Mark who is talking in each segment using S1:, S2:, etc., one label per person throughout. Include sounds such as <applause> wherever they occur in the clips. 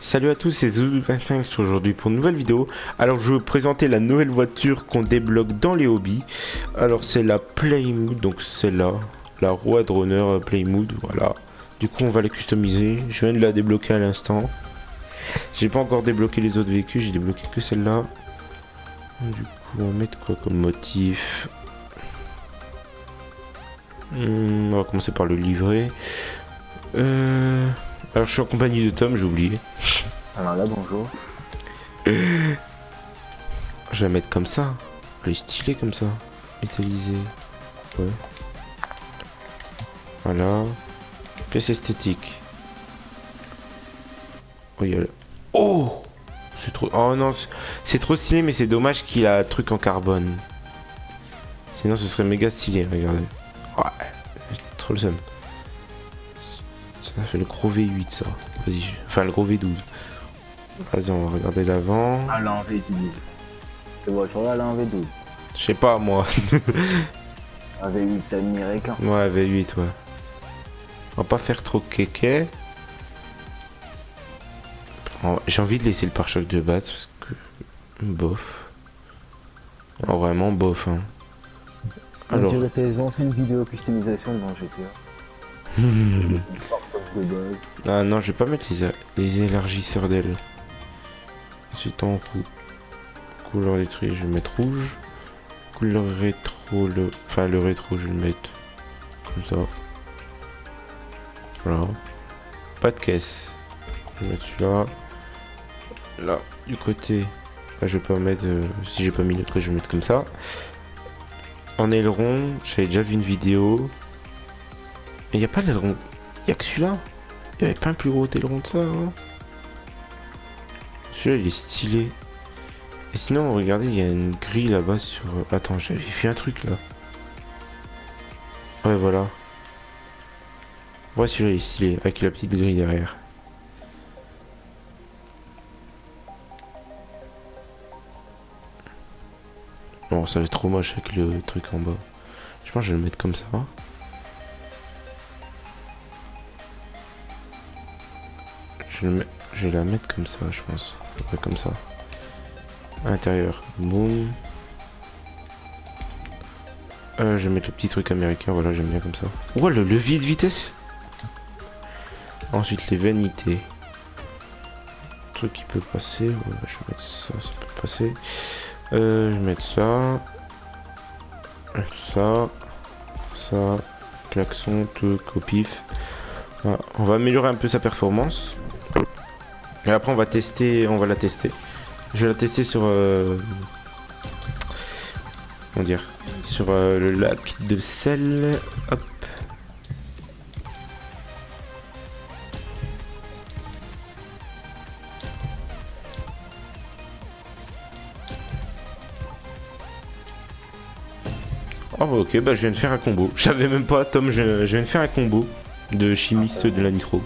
S1: Salut à tous, c'est Zouzou25 aujourd'hui pour une nouvelle vidéo. Alors je vais vous présenter la nouvelle voiture qu'on débloque dans les hobbies. Alors c'est la Playmood, donc c'est là, la Roi Runner Playmood, voilà. Du coup on va la customiser, je viens de la débloquer à l'instant. J'ai pas encore débloqué les autres véhicules, j'ai débloqué que celle-là. Du coup on va mettre quoi comme motif? Hmm, On va commencer par le livret. Euh... Alors je suis en compagnie de Tom, j'ai oublié.
S2: Alors là, bonjour.
S1: Je vais mettre comme ça. Elle est stylée comme ça. Métallisée. Ouais. Voilà. Pièce esthétique. Oh, oh C'est trop... Oh non, c'est trop stylé, mais c'est dommage qu'il a un truc en carbone. Sinon, ce serait méga stylé, regardez. Ouais, trop le seum. Ça fait le gros V8 ça. Vas-y, enfin le gros V12. Vas-y, on va regarder l'avant.
S2: Ah là en V12. Cette voiture là, en V12.
S1: Je sais pas moi. <laughs>
S2: un V8 t'as une
S1: Ouais, V8 ouais. On va pas faire trop kéké. J'ai envie de laisser le pare-choc de base parce que... Bof. Oh, vraiment bof hein.
S2: Alors... Tu tes anciennes vidéos customisation devant GTA. <laughs>
S1: ah non, je vais pas mettre les, les élargisseurs d'ailes. Ensuite en roue. Couleur détruite, je vais mettre rouge. Couleur rétro, le... Enfin le rétro, je vais le mettre comme ça. Voilà. Pas de caisse. Je vais mettre celui-là. Là, du côté. Là, je vais pas mettre. Euh, si j'ai pas mis le truc, je vais mettre comme ça. En aileron, j'avais déjà vu une vidéo. Il n'y a pas d'aileron. Il n'y a que celui-là. Il n'y avait pas un plus gros aileron de ça. Hein. Celui-là, il est stylé. Et sinon, regardez, il y a une grille là-bas sur... Euh, attends, j'avais fait un truc là. Ouais, voilà. Ouais, celui-là, il est stylé, avec la petite grille derrière. Ça va être trop moche avec le truc en bas. Je pense que je vais le mettre comme ça. Je, vais la mettre comme ça, je pense. comme ça. À l'intérieur. Boum. Euh, je vais mettre le petit truc américain, voilà, j'aime bien comme ça. Oh, le levier de vitesse Ensuite, les vanités. Truc qui peut passer. Je vais mettre ça, ça peut passer. Euh, je vais mettre ça. Ça. Ça. Klaxon, tout, copif. On va améliorer un peu sa performance. Et après on va tester, on va la tester. Je vais la tester sur... Euh, comment dire Sur euh, le lac de sel. Hop. Oh ok bah je viens de faire un combo. Je savais même pas Tom, je, je viens de faire un combo de chimiste de la nitro.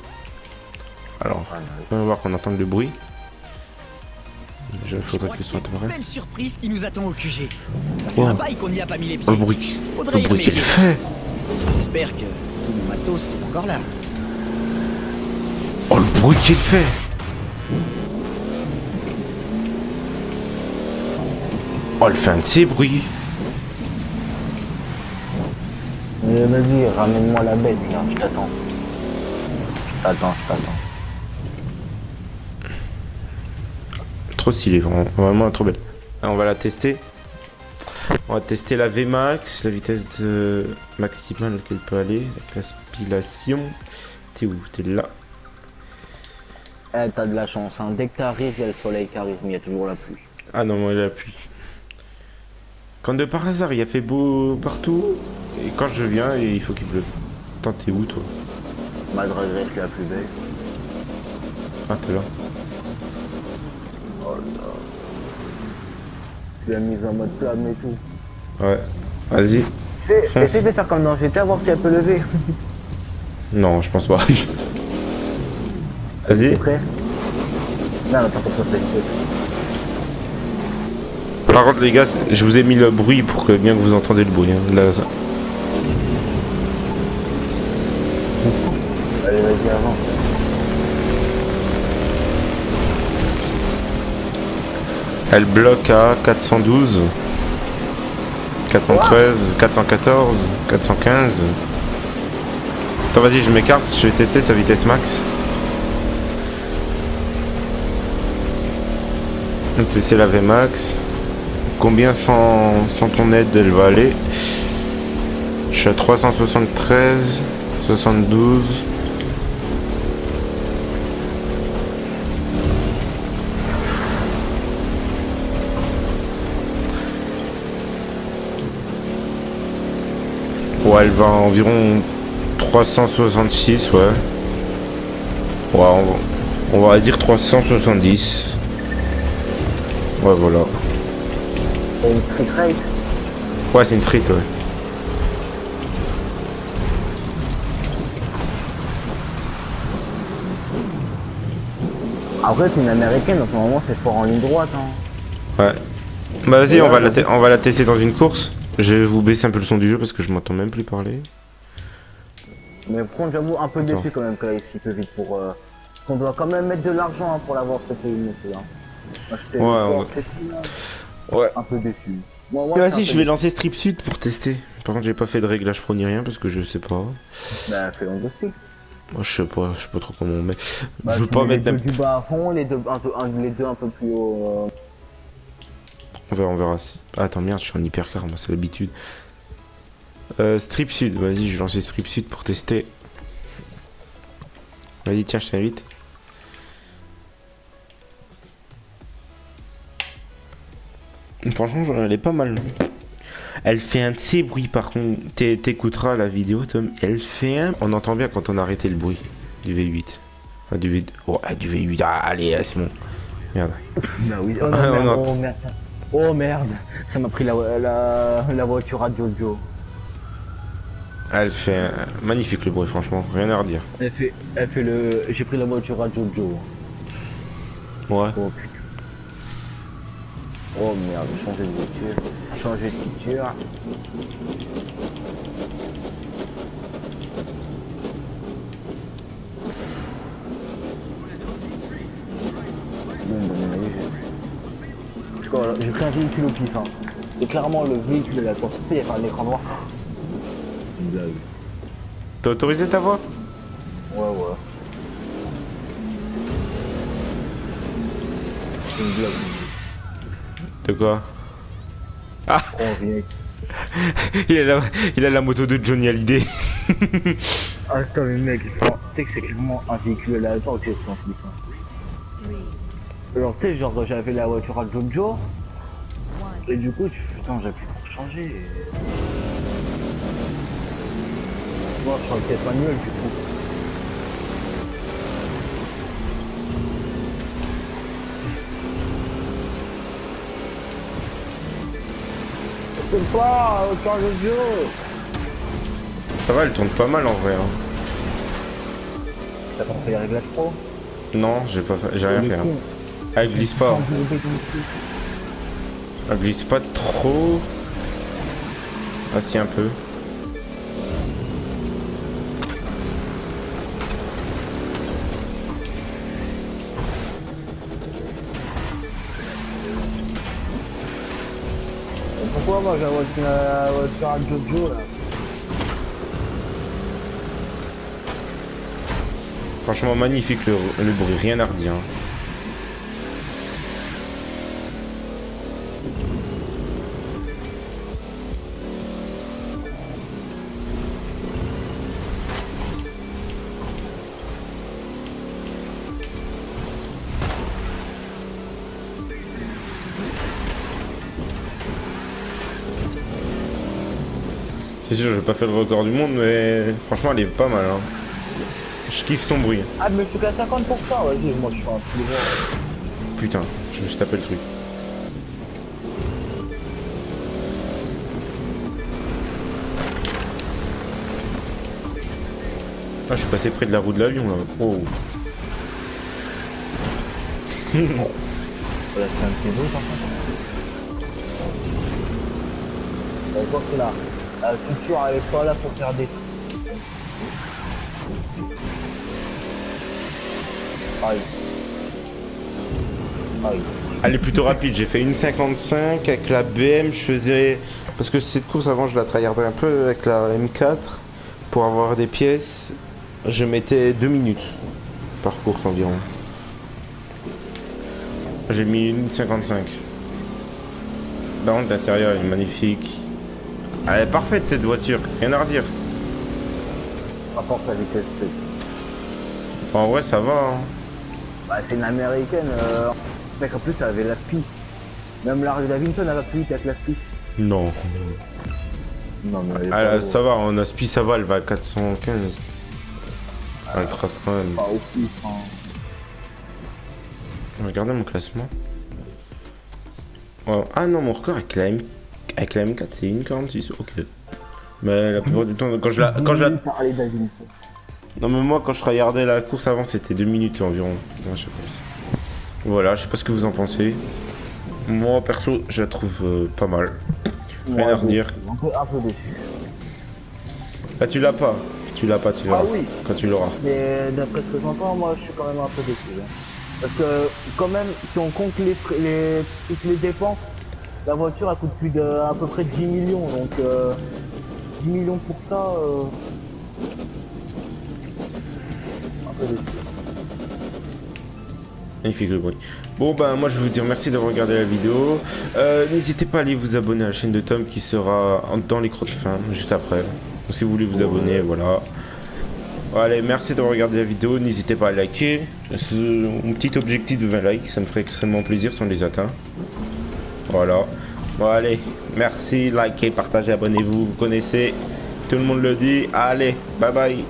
S1: Alors, on va voir qu'on entend le bruit.
S3: Je faudrait que ce soit une belle surprise qui nous attend au QG. Ça fait un bail qu'on n'y a pas mis les pieds.
S1: Oh, le bruit, le bruit qu'il fait.
S3: J'espère que tout mon matos est encore là.
S1: Oh le bruit qu'il fait. Oh le fin de ses bruits.
S2: Vas-y, ramène-moi la bête là, je t'attends. Je t'attends, je t'attends.
S1: Trop stylé, vraiment, vraiment trop belle. on va la tester. On va tester la Vmax, la vitesse maximale qu'elle peut aller, la l'aspilation. T'es où? T'es là.
S2: Eh, t'as de la chance, hein. dès que t'arrives, il y a le soleil qui arrive, mais il y a toujours la pluie.
S1: Ah non, moi, il y a la pluie. Quand de par hasard, il y a fait beau partout, et quand je viens, il faut qu'il pleuve. Attends, t'es où, toi
S2: Madre est la plus belle.
S1: Ah, t'es là.
S2: Tu l'as mise en mode flamme et tout.
S1: Ouais. Vas-y.
S2: Essaye de faire comme dans GTA, voir si elle peut lever. <laughs>
S1: non, je pense pas. Vas-y.
S2: prêt? Non, ça,
S1: Par contre, les gars, je vous ai mis le bruit pour que bien que vous entendez le bruit. hein. Là, ça-
S2: Avance.
S1: Elle bloque à 412, 413, 414, 415. Attends, vas-y, je m'écarte, je vais tester sa vitesse max. Tester la Vmax. Combien sans, sans ton aide elle va aller? Je suis à 373, 72. Ouais, elle va à environ 366, ouais. Ouais, on va, dire 370. Ouais, voilà.
S2: C'est une street race.
S1: Ouais, c'est une street, ouais.
S2: Après, c'est une américaine, donc normalement, c'est fort en ligne droite. Hein.
S1: Ouais. Bah vas-y, on va, la te- on va la tester dans une course. Je vais vous baisser un peu le son du jeu parce que je m'entends même plus parler.
S2: Mais par contre, j'avoue, un peu
S1: Attends.
S2: déçu quand même qu'elle aille si peu vite pour. Euh... qu'on doit quand même mettre de l'argent hein, pour l'avoir cette moto là. Moi,
S1: Ouais,
S2: fort
S1: ouais.
S2: là. Un peu déçu. Moi, moi, je
S1: Vas-y, je vais lancer Strip Sud pour tester. Par contre, j'ai pas fait de réglage pro ni rien parce que je sais pas.
S2: Bah, fais long stick.
S1: Moi, je sais pas, je sais pas trop comment on met.
S2: Bah,
S1: je veux pas mettre
S2: les deux du bas à fond, les deux un peu, un- les deux un peu plus haut. euh.
S1: On verra, on verra. Ah, attends, merde, je suis en hypercar, moi, c'est l'habitude. Euh, Strip Sud, vas-y, je vais lancer Strip Sud pour tester. Vas-y, tiens, je t'invite. Franchement, genre, elle est pas mal. Elle fait un de ces bruits, par contre. T'é- T'écouteras la vidéo, Tom. Elle fait un. On entend bien quand on a arrêté le bruit du V8. Enfin, du V. Oh, ah, du V8. Ah, allez, ah, c'est bon. Merde.
S2: Oui. Oh, <laughs> non,
S1: Ah,
S2: merde,
S1: on
S2: oh merde. Oh merde. Ça m'a pris la, la, la voiture à Jojo.
S1: Elle fait magnifique le bruit, franchement. Rien à redire.
S2: Elle fait, elle fait le. J'ai pris la voiture à Jojo.
S1: Ouais.
S2: Oh putain. Oh merde, changer de voiture. Changer de. Bon, j'ai- J'ai pris un véhicule au pif. Hein. C'est clairement le véhicule de la sais, il y a pas un écran noir. Une blague.
S1: T'as autorisé ta voix?
S2: Ouais, ouais. C'est une blague.
S1: De quoi?
S2: Viens. <laughs>
S1: il a, la... il a la moto de Johnny Hallyday.
S2: Ah, putain, mais mec, tu sais que c'est clairement un véhicule aléatoire que c'est en. Alors, tu sais, genre, j'avais la voiture à Jojo, et du coup, tu putain, j'appuie pour changer. Et... Moi, sur le test manuel, du coup. C'est pas, voiture à Jojo
S1: Ça va, elle tourne pas mal en vrai. hein.
S2: T'as pas fait les réglages pro?
S1: Non, j'ai pas fait... j'ai rien fait. hein. Elle glisse pas. Elle glisse pas trop. Ah si un peu.
S2: Pourquoi moi j'ai voiture, la voiture à Jojo là
S1: Franchement magnifique le, le bruit, rien à redire. hein. C'est sûr, j'ai pas fait le record du monde, mais franchement, elle est pas mal. Hein. Je kiffe son bruit.
S2: Ah mais je suis qu'à 50%, vas-y, moi je suis un.
S1: Putain, je me suis tapé le truc. Ah, je suis passé près de la roue de l'avion là. Oh. <laughs>
S2: Là c'est un petit peu par contre. vois que là, la structure elle est pas là pour faire des... Aïe. Aïe.
S1: Elle est plutôt rapide, j'ai fait une 55 avec la BM, je faisais... Parce que cette course avant je la tryhardais un peu avec la M4 pour avoir des pièces, je mettais 2 minutes par course environ. J'ai mis une 55. Dans l'intérieur elle est magnifique. Elle est parfaite cette voiture, rien à redire.
S2: La.
S1: Enfin, en vrai ça va. Hein.
S2: Bah c'est une américaine. Euh... Mec en plus elle avait l'aspi. Même la Davidson elle va plus vite avec l'aspi.
S1: Non.
S2: Non mais
S1: ah, ça va, en aspi ça va, elle va à 415.
S2: Ah,
S1: elle trace quand même.
S2: Pas enfin...
S1: Regardez mon classement. Oh. Ah non, mon record avec la. Avec la M4 c'est 1,46. Ok. Mais la plupart du temps, quand je la. Quand je la... Non, mais moi quand je regardais la course avant, c'était 2 minutes environ. Ouais, je. Voilà, je sais pas ce que vous en pensez. Moi perso, je la trouve euh, pas mal. Rien à redire.
S2: Un peu, un peu déçu.
S1: Bah, tu l'as pas. Tu l'as pas, tu verras.
S2: Ah oui.
S1: Quand tu l'auras.
S2: Mais d'après ce que j'entends, moi je suis quand même un peu déçu. Hein. Parce que quand même, si on compte les, les, toutes les dépenses, la voiture elle coûte plus de à peu près 10 millions. Donc euh, 10 millions pour ça. Euh... Un peu.
S1: Magnifique le bruit. Bon ben moi je vous dire merci d'avoir regardé la vidéo. Euh, N'hésitez pas à aller vous abonner à la chaîne de Tom qui sera dans les de fin juste après. Donc si vous voulez vous abonner, voilà. Allez, merci d'avoir regardé la vidéo. N'hésitez pas à liker. Mon petit objectif de 20 likes, ça me ferait extrêmement plaisir si on les atteint. Voilà. Bon allez, merci, likez, partagez, abonnez-vous. Vous connaissez, tout le monde le dit. Allez, bye bye.